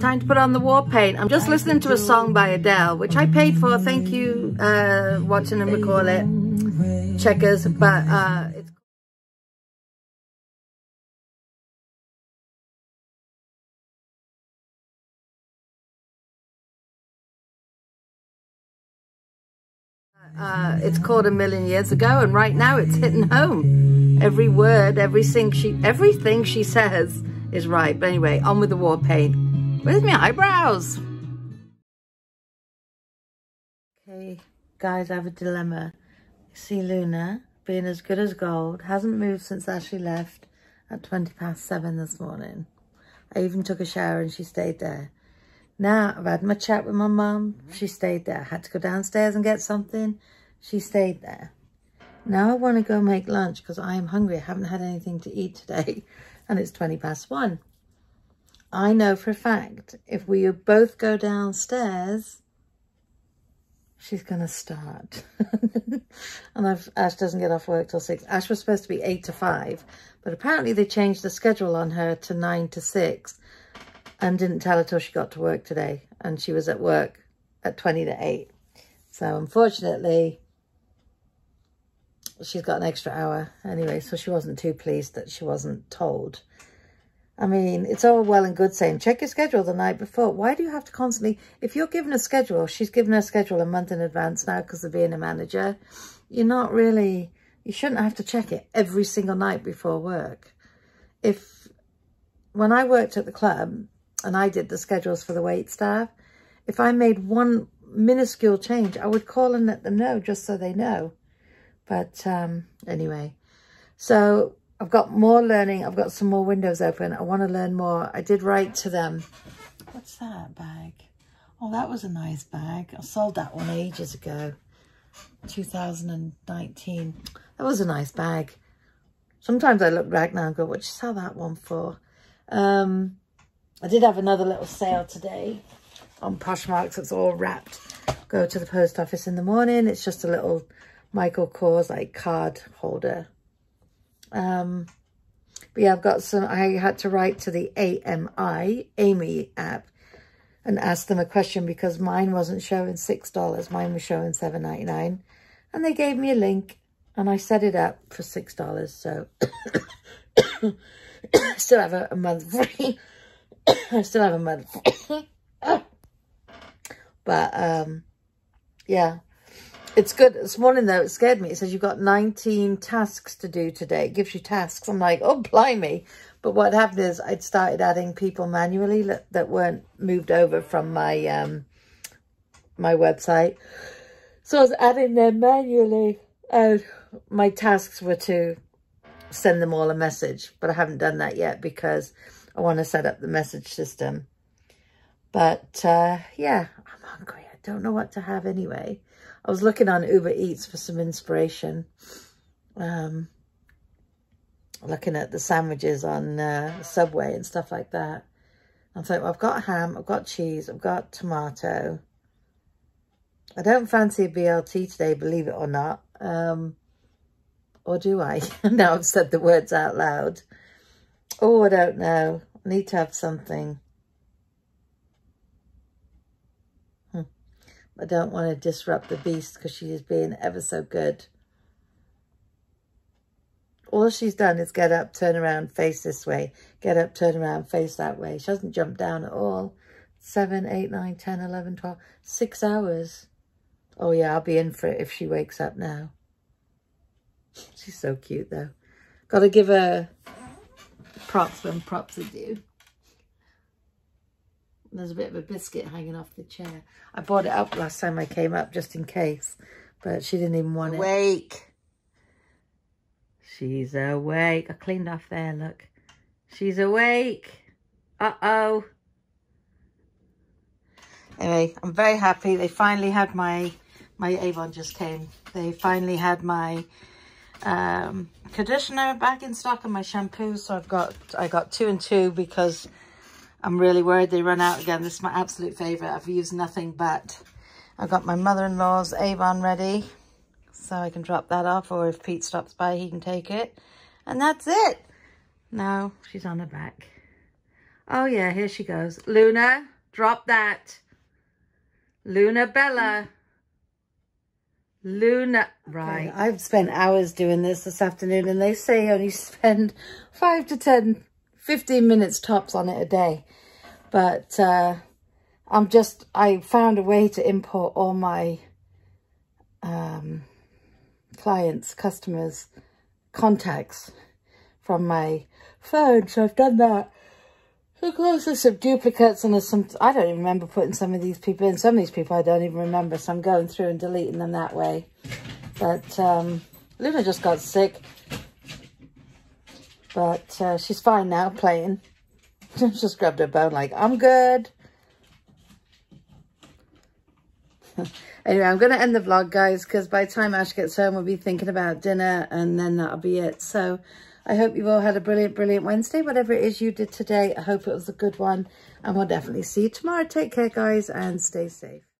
time to put on the war paint. I'm just listening to a song by Adele, which I paid for. Thank you, uh, watching and recall it. Checkers, but uh, it's Uh, it's called a million years ago, and right now it's hitting home. Every word, every thing she, everything she says is right. But anyway, on with the war paint. Where's my eyebrows? Okay, guys, I have a dilemma. See Luna being as good as gold, hasn't moved since Ashley left at 20 past 7 this morning. I even took a shower and she stayed there. Now, I've had my chat with my mum. She stayed there. I had to go downstairs and get something. She stayed there. Now I want to go make lunch because I am hungry. I haven't had anything to eat today and it's 20 past 1. I know for a fact if we both go downstairs, she's going to start. and I've, Ash doesn't get off work till 6. Ash was supposed to be 8 to 5, but apparently they changed the schedule on her to 9 to 6 and didn't tell her till she got to work today. And she was at work at 20 to 8. So unfortunately, she's got an extra hour anyway. So she wasn't too pleased that she wasn't told. I mean, it's all well and good saying, check your schedule the night before. Why do you have to constantly, if you're given a schedule, she's given her schedule a month in advance now because of being a manager, you're not really, you shouldn't have to check it every single night before work. If, when I worked at the club, and I did the schedules for the wait staff, if I made one minuscule change, I would call and let them know just so they know. But um, anyway, so I've got more learning. I've got some more windows open. I want to learn more. I did write to them. What's that bag? Oh, that was a nice bag. I sold that one ages ago. 2019. That was a nice bag. Sometimes I look back now and go, what'd you sell that one for? Um, I did have another little sale today on Poshmark. It's all wrapped. Go to the post office in the morning. It's just a little Michael Kors like card holder. Um, but yeah, I've got some, I had to write to the AMI, Amy app, and ask them a question because mine wasn't showing $6. Mine was showing seven ninety nine, And they gave me a link and I set it up for $6. So still have a, a month free. I still have a month. but, um, yeah. It's good. This morning, though, it scared me. It says you've got 19 tasks to do today. It gives you tasks. I'm like, oh, blimey. But what happened is I'd started adding people manually that, weren't moved over from my um, my website. So I was adding them manually. And my tasks were to send them all a message. But I haven't done that yet because I want to set up the message system. But uh, yeah, I'm hungry. I don't know what to have anyway. I was looking on Uber Eats for some inspiration. Um, looking at the sandwiches on uh, Subway and stuff like that. I thought, well, I've got ham, I've got cheese, I've got tomato. I don't fancy a BLT today, believe it or not. Um, or do I? now I've said the words out loud. Oh, I don't know. I need to have something. I don't want to disrupt the beast because she is being ever so good. All she's done is get up, turn around, face this way. Get up, turn around, face that way. She hasn't jumped down at all. Seven, eight, nine, ten, eleven, twelve, six hours. Oh yeah, I'll be in for it if she wakes up now. She's so cute though. Got to give her props when props are due. There's a bit of a biscuit hanging off the chair. I bought it up last time I came up just in case, but she didn't even want awake. it. Awake. She's awake. I cleaned off there, look. She's awake. Uh-oh. Anyway, I'm very happy. They finally had my, my Avon just came. They finally had my um, conditioner back in stock and my shampoo. So I've got, I got two and two because I'm really worried they run out again. This is my absolute favorite. I've used nothing but. I've got my mother-in-law's Avon ready. So I can drop that off or if Pete stops by, he can take it. And that's it. Now she's on her back. Oh, yeah, here she goes. Luna, drop that. Luna Bella. Luna, right. Okay, I've spent hours doing this this afternoon and they say only spend five to 10, 15 minutes tops on it a day. But uh, I'm just, I found a way to import all my um, clients, customers, contacts from my phone. So I've done that. Of course, there's some duplicates and there's some, I don't even remember putting some of these people in. Some of these people I don't even remember. So I'm going through and deleting them that way. But um, Luna just got sick. But uh, she's fine now playing. just grabbed her bone like, I'm good. anyway, I'm going to end the vlog, guys, because by the time Ash gets home, we'll be thinking about dinner and then that'll be it. So I hope you've all had a brilliant, brilliant Wednesday. Whatever it is you did today, I hope it was a good one. And we'll definitely see you tomorrow. Take care, guys, and stay safe.